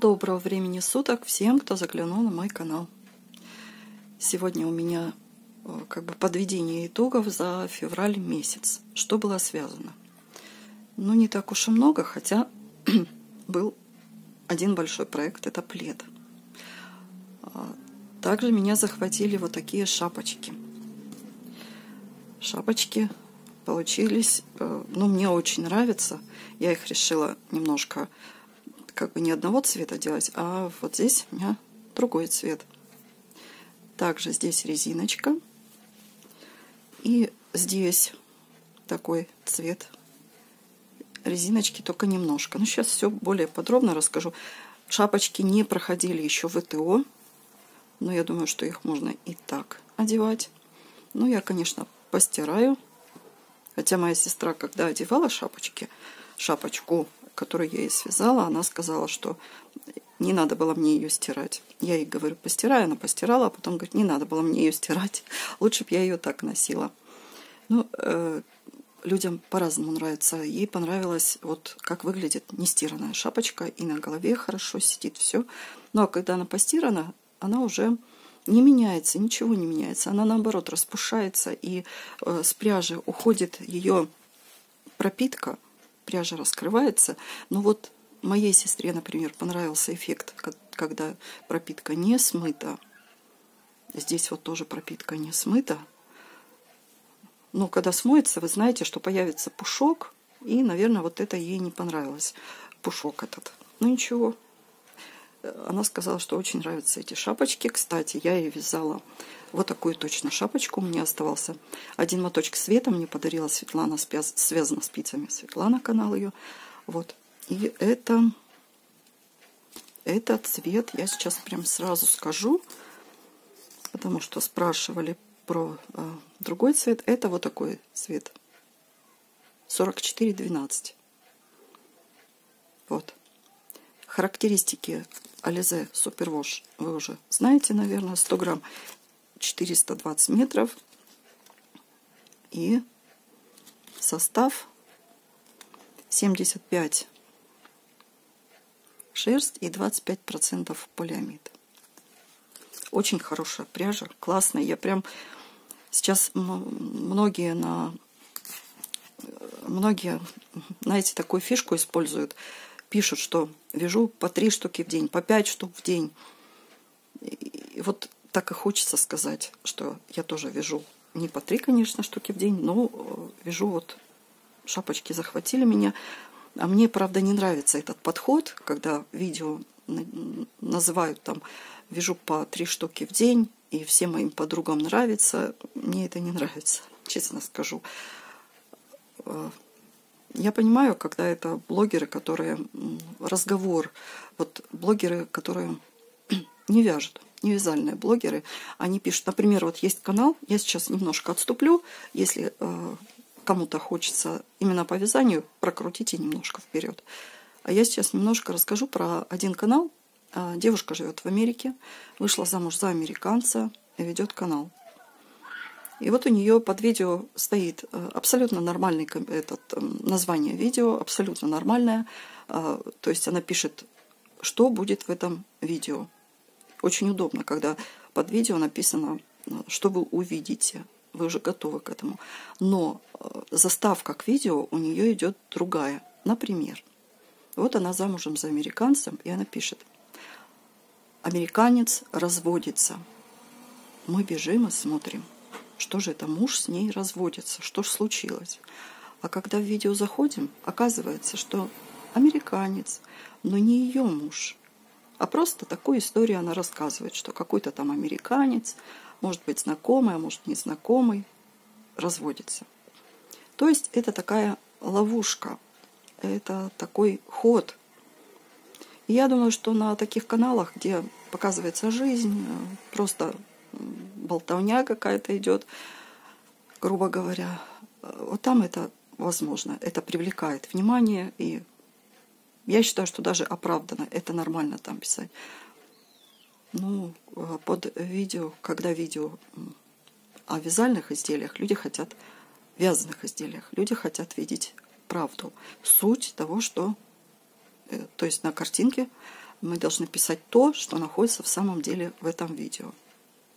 Доброго времени суток всем, кто заглянул на мой канал. Сегодня у меня э, как бы подведение итогов за февраль месяц. Что было связано? Ну, не так уж и много, хотя был один большой проект, это плед. А, также меня захватили вот такие шапочки. Шапочки получились, э, ну, мне очень нравятся. Я их решила немножко как бы не одного цвета делать, а вот здесь у меня другой цвет. Также здесь резиночка. И здесь такой цвет резиночки, только немножко. Ну, сейчас все более подробно расскажу. Шапочки не проходили еще в ТО, но я думаю, что их можно и так одевать. Ну, я, конечно, постираю. Хотя моя сестра, когда одевала шапочки, шапочку, которую я ей связала, она сказала, что не надо было мне ее стирать. Я ей говорю, постирай, она постирала, а потом говорит, не надо было мне ее стирать. Лучше бы я ее так носила. Ну, э, людям по-разному нравится. Ей понравилось, вот как выглядит нестиранная шапочка, и на голове хорошо сидит все. Ну, а когда она постирана, она уже не меняется, ничего не меняется. Она, наоборот, распушается, и э, с пряжи уходит ее пропитка – пряжа раскрывается. Но вот моей сестре, например, понравился эффект, когда пропитка не смыта. Здесь вот тоже пропитка не смыта. Но когда смоется, вы знаете, что появится пушок. И, наверное, вот это ей не понравилось. Пушок этот. Ну ничего. Она сказала, что очень нравятся эти шапочки. Кстати, я ей вязала вот такую точно шапочку. У меня оставался один моточек света. Мне подарила Светлана, связана спицами. Светлана, канал ее. Вот. И это, этот цвет я сейчас прям сразу скажу, потому что спрашивали про э, другой цвет. Это вот такой цвет. 4412. Вот. Характеристики Ализе Супервош вы уже знаете, наверное, 100 грамм 420 метров. И состав 75 шерсть и 25% полиамид. Очень хорошая пряжа, классная. Я прям сейчас многие на многие, знаете, такую фишку используют. Пишут, что вяжу по три штуки в день, по пять штук в день. И вот так и хочется сказать, что я тоже вяжу не по три, конечно, штуки в день, но э, вяжу вот шапочки захватили меня. А мне, правда, не нравится этот подход, когда видео называют там вяжу по три штуки в день, и всем моим подругам нравится. Мне это не нравится, честно скажу. Я понимаю, когда это блогеры, которые разговор, вот блогеры, которые не вяжут невязальные блогеры, они пишут, например, вот есть канал, я сейчас немножко отступлю, если э, кому-то хочется именно по вязанию, прокрутите немножко вперед. А я сейчас немножко расскажу про один канал. Э, девушка живет в Америке, вышла замуж за американца ведет канал. И вот у нее под видео стоит э, абсолютно нормальный этот, э, название видео, абсолютно нормальное. Э, то есть она пишет, что будет в этом видео. Очень удобно, когда под видео написано, э, что вы увидите. Вы уже готовы к этому. Но заставка к видео у нее идет другая. Например, вот она замужем за американцем, и она пишет. Американец разводится. Мы бежим и смотрим. Что же это, муж с ней разводится? Что же случилось? А когда в видео заходим, оказывается, что американец, но не ее муж – а просто такую историю она рассказывает, что какой-то там американец, может быть знакомый, а может незнакомый, разводится. То есть это такая ловушка, это такой ход. И я думаю, что на таких каналах, где показывается жизнь, просто болтовня какая-то идет, грубо говоря, вот там это возможно, это привлекает внимание и я считаю, что даже оправданно, это нормально там писать. Ну, э, под видео, когда видео о вязальных изделиях, люди хотят, вязаных изделиях, люди хотят видеть правду, суть того, что, э, то есть на картинке Мы должны писать то, что находится в самом деле в этом видео.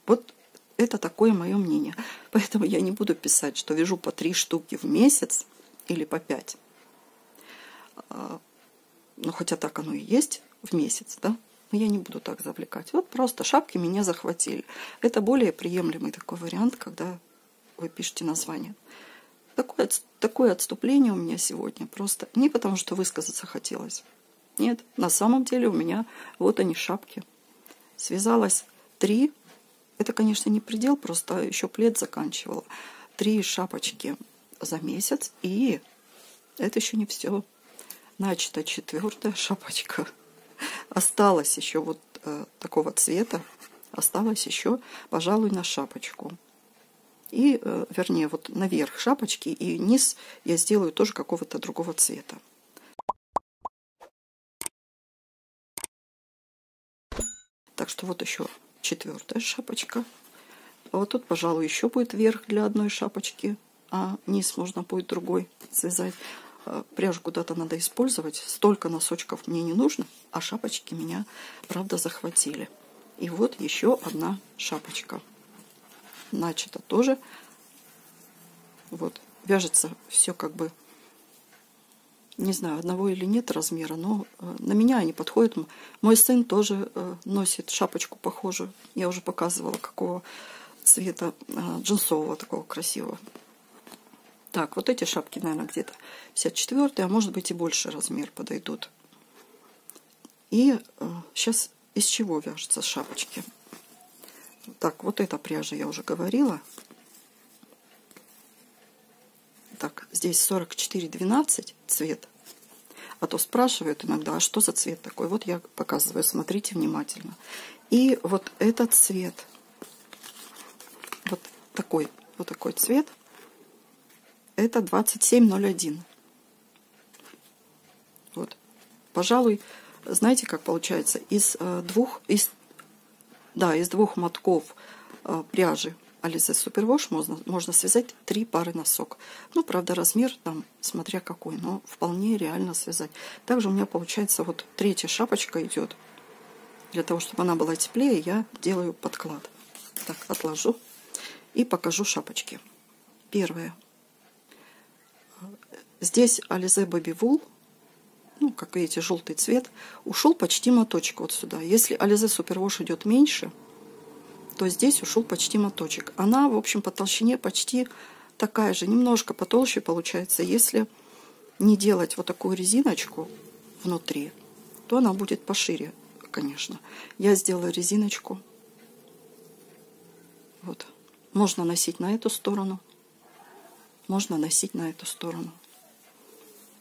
Вот это такое мое мнение. Поэтому я не буду писать, что вяжу по три штуки в месяц или по пять. А, ну, хотя так оно и есть в месяц, да? Но я не буду так завлекать. Вот просто шапки меня захватили. Это более приемлемый такой вариант, когда вы пишете название. Такое, такое отступление у меня сегодня просто не потому, что высказаться хотелось. Нет, на самом деле у меня вот они шапки. Связалось три. Это, конечно, не предел, просто еще плед заканчивала. Три шапочки за месяц. И это еще не все. Начата четвертая шапочка. Осталось еще вот э, такого цвета. Осталось еще, пожалуй, на шапочку. И, э, вернее, вот наверх шапочки и низ я сделаю тоже какого-то другого цвета. Так что вот еще четвертая шапочка. Вот тут, пожалуй, еще будет верх для одной шапочки, а низ можно будет другой связать. А, пряжу куда-то надо использовать. Столько носочков мне не нужно, а шапочки меня, правда, захватили. И вот еще одна шапочка. Начато тоже. Вот, вяжется все как бы не знаю, одного или нет размера, но э, на меня они подходят. Мой сын тоже э, носит шапочку похожую. Я уже показывала, какого цвета э, джинсового такого красивого. Так, вот эти шапки, наверное, где-то 54 а может быть и больше размер подойдут. И сейчас из чего вяжутся шапочки? Так, вот эта пряжа я уже говорила. Так, здесь 44,12 цвет. А то спрашивают иногда, а что за цвет такой? Вот я показываю, смотрите внимательно. И вот этот цвет, вот такой, вот такой цвет, это 2701. Вот. Пожалуй, знаете, как получается? Из э, двух, из, да, из двух мотков э, пряжи Ализе Супервош можно, можно связать три пары носок. Ну, правда, размер там, смотря какой, но вполне реально связать. Также у меня получается вот третья шапочка идет. Для того, чтобы она была теплее, я делаю подклад. Так, отложу и покажу шапочки. Первая. Здесь Ализе Baby Wool, ну, как видите, желтый цвет, ушел почти моточек вот сюда. Если Ализе Супервош идет меньше, то здесь ушел почти моточек. Она, в общем, по толщине почти такая же, немножко потолще получается. Если не делать вот такую резиночку внутри, то она будет пошире, конечно. Я сделала резиночку. Вот. Можно носить на эту сторону, можно носить на эту сторону.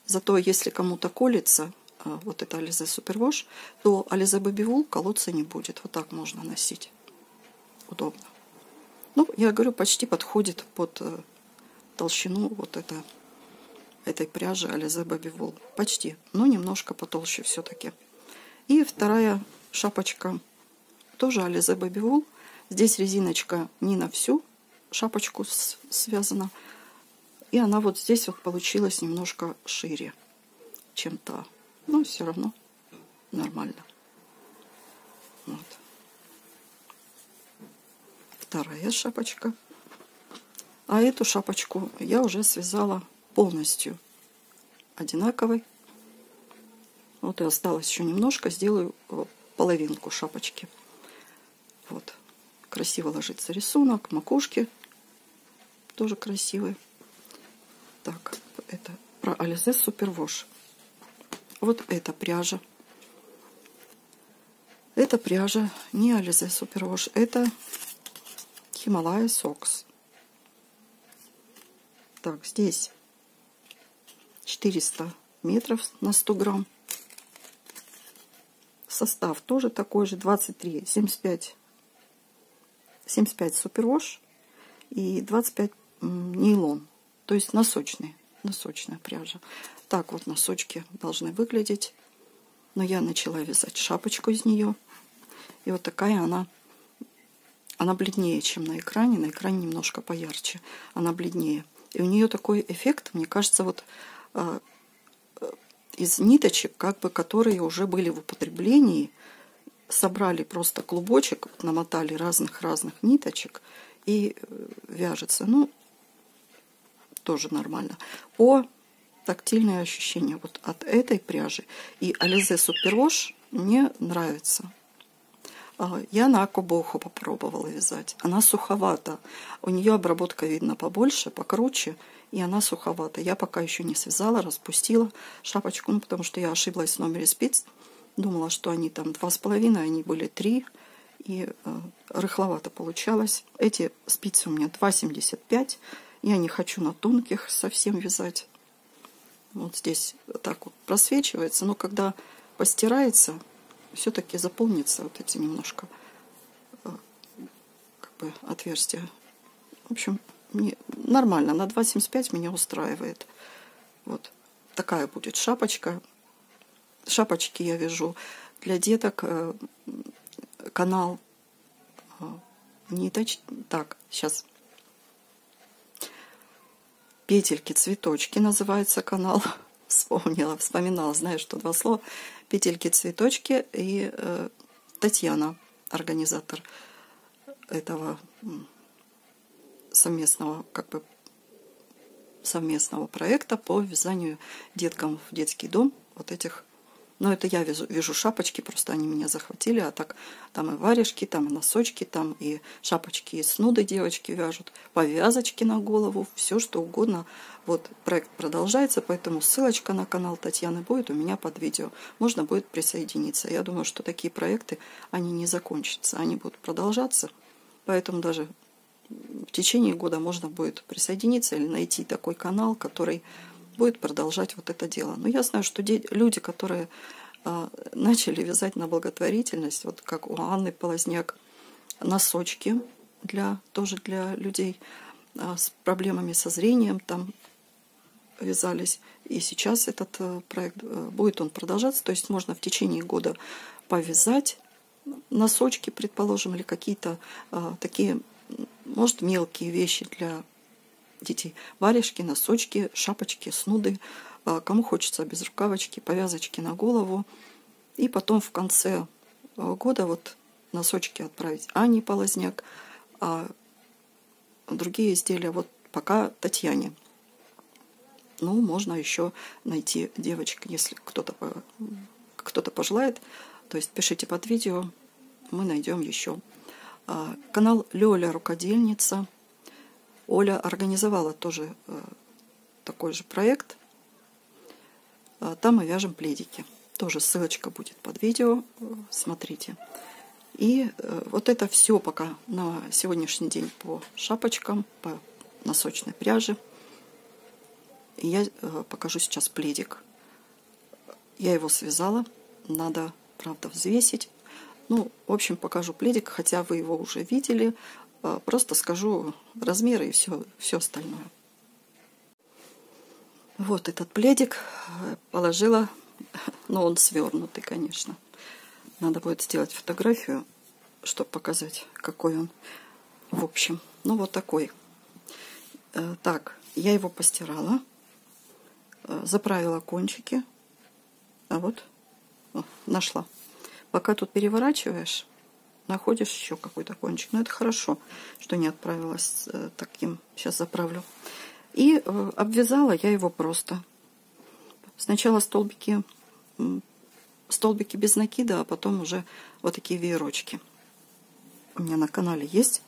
Зато если кому-то колется а, вот это Ализе Супервош, то Ализе Бабивул колоться не будет. Вот так можно носить удобно. Ну, я говорю, почти подходит под э, толщину вот это, этой пряжи Alize Baby Wool. Почти, но немножко потолще все-таки. И вторая шапочка тоже Alize Baby Wool. Здесь резиночка не на всю шапочку связана. И она вот здесь вот получилась немножко шире, чем та. Но все равно нормально. Вот вторая шапочка. А эту шапочку я уже связала полностью одинаковой. Вот и осталось еще немножко. Сделаю э, половинку шапочки. Вот. Красиво ложится рисунок. Макушки тоже красивые. Так, это про Ализе Супервош. Вот эта пряжа. Это пряжа не Ализе Супервош. Это Хималая Сокс. Так, здесь 400 метров на 100 грамм. Состав тоже такой же, 23, 75, 75 супервош и 25 нейлон. То есть носочный, носочная пряжа. Так вот носочки должны выглядеть. Но я начала вязать шапочку из нее. И вот такая она она бледнее, чем на экране. На экране немножко поярче. Она бледнее. И у нее такой эффект, мне кажется, вот э, из ниточек, как бы, которые уже были в употреблении, собрали просто клубочек, намотали разных-разных ниточек и э, вяжется. Ну, тоже нормально. О тактильные ощущения вот от этой пряжи и Ализе Суперош мне нравится. А, я на Акубоху попробовала вязать. Она суховата. У нее обработка видно побольше, покруче, и она суховата. Я пока еще не связала, распустила шапочку, ну, потому что я ошиблась в номере спиц. Думала, что они там два с половиной, они были три, и э, рыхловато получалось. Эти спицы у меня 2,75. Я не хочу на тонких совсем вязать. Вот здесь так вот просвечивается, но когда постирается, все-таки заполнится вот эти немножко э, как бы отверстия. В общем, мне нормально, на 2,75 меня устраивает. Вот такая будет шапочка. Шапочки я вяжу для деток. Э, канал э, не точ... Так, сейчас. Петельки, цветочки называется канал. Вспомнила, вспоминала, знаю, что два слова. Петельки, цветочки и э, Татьяна, организатор этого совместного, как бы, совместного проекта по вязанию деткам в детский дом вот этих но это я вяжу, вяжу шапочки, просто они меня захватили, а так там и варежки, там и носочки, там и шапочки, и снуды девочки вяжут, повязочки на голову, все что угодно. Вот проект продолжается, поэтому ссылочка на канал Татьяны будет у меня под видео. Можно будет присоединиться. Я думаю, что такие проекты, они не закончатся, они будут продолжаться. Поэтому даже в течение года можно будет присоединиться или найти такой канал, который будет продолжать вот это дело. Но я знаю, что люди, которые а, начали вязать на благотворительность, вот как у Анны Полозняк, носочки для, тоже для людей а, с проблемами со зрением, там вязались. И сейчас этот э, проект, э, будет он продолжаться, то есть можно в течение года повязать носочки, предположим, или какие-то а, такие, может, мелкие вещи для детей. Варежки, носочки, шапочки, снуды. А, кому хочется без рукавочки, повязочки на голову. И потом в конце а, года вот носочки отправить Ане Полозняк, а другие изделия вот пока Татьяне. Ну, можно еще найти девочек, если кто-то кто-то пожелает. То есть пишите под видео, мы найдем еще. А, канал Лёля Рукодельница – Оля организовала тоже э, такой же проект. Э, там мы вяжем пледики. Тоже ссылочка будет под видео. Э, смотрите. И вот это все пока на сегодняшний день по шапочкам, по носочной пряже. Я покажу сейчас пледик. Я его связала. Надо, правда, взвесить. Ну, в общем, покажу пледик, хотя вы его уже видели. А, просто скажу размеры и все, все остальное. Вот этот пледик э, положила, но он свернутый, конечно. Надо будет сделать фотографию, чтобы показать, какой он в общем. Ну, вот такой. Э, так, я его постирала, э, заправила кончики. А вот, о, нашла. Пока тут переворачиваешь, находишь еще какой-то кончик. Но это хорошо, что не отправилась э, таким. Сейчас заправлю. И э, обвязала я его просто. Сначала столбики, столбики без накида, а потом уже вот такие веерочки. У меня на канале есть.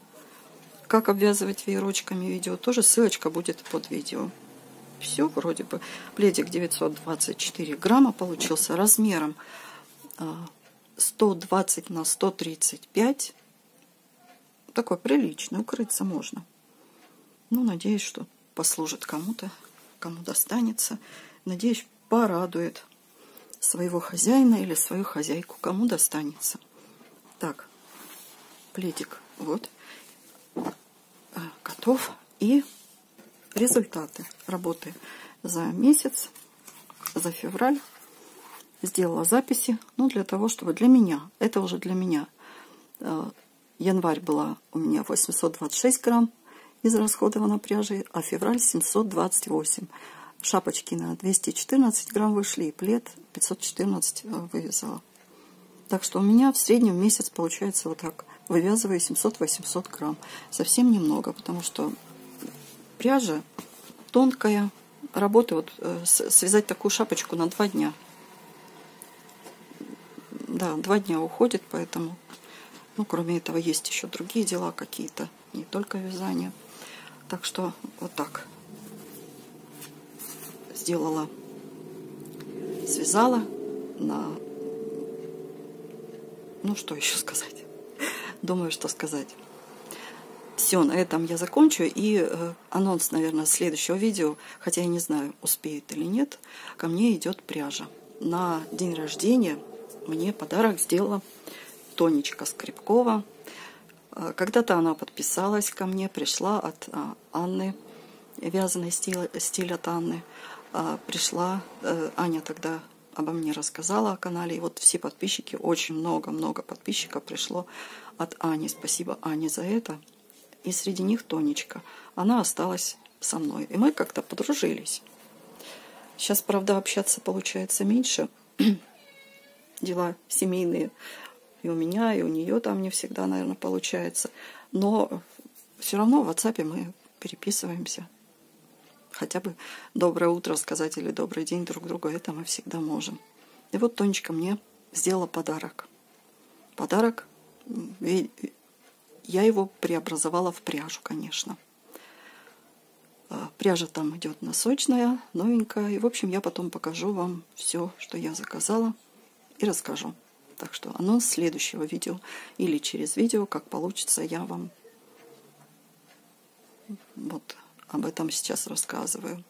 Как обвязывать веерочками видео. Тоже ссылочка будет под видео. Все вроде бы. Пледик 924 грамма получился размером а, 120 на 135. Такой приличный, укрыться можно. Ну, надеюсь, что послужит кому-то, кому достанется. Надеюсь, порадует своего хозяина или свою хозяйку, кому достанется. Так, пледик вот а, готов. И результаты работы за месяц, за февраль сделала записи, ну, для того, чтобы для меня, это уже для меня. Э, январь была у меня 826 грамм израсходовано пряжи, а февраль 728. шапочки на 214 грамм вышли, и плед 514 э, вывязала. Так что у меня в среднем месяц получается вот так. Вывязываю 700-800 грамм. Совсем немного, потому что пряжа тонкая. Работы вот э, связать такую шапочку на два дня. Да, два дня уходит, поэтому... Ну, кроме этого, есть еще другие дела какие-то, не только вязание. Так что вот так сделала, связала на... Ну, что еще сказать? Думаю, что сказать. Все, на этом я закончу. И э, анонс, наверное, следующего видео, хотя я не знаю, успеет или нет, ко мне идет пряжа. На день рождения мне подарок сделала Тонечка Скрипкова. Э, когда-то она подписалась ко мне, пришла от э, Анны, вязаный стиль, стиль от Анны. Э, пришла, Аня тогда обо мне рассказала о канале. И вот все подписчики, очень много-много подписчиков пришло от Ани. Спасибо Ане за это. И среди них Тонечка. Она осталась со мной. И мы как-то подружились. Сейчас, правда, общаться получается меньше. Дела семейные и у меня, и у нее там не всегда, наверное, получается. Но все равно в WhatsApp мы переписываемся. Хотя бы доброе утро сказать или добрый день друг другу, это мы всегда можем. И вот Тонечка мне сделала подарок. Подарок, я его преобразовала в пряжу, конечно. А, пряжа там идет носочная, новенькая. И, в общем, я потом покажу вам все, что я заказала, и расскажу. Так что анонс следующего видео или через видео, как получится, я вам вот об этом сейчас рассказываю.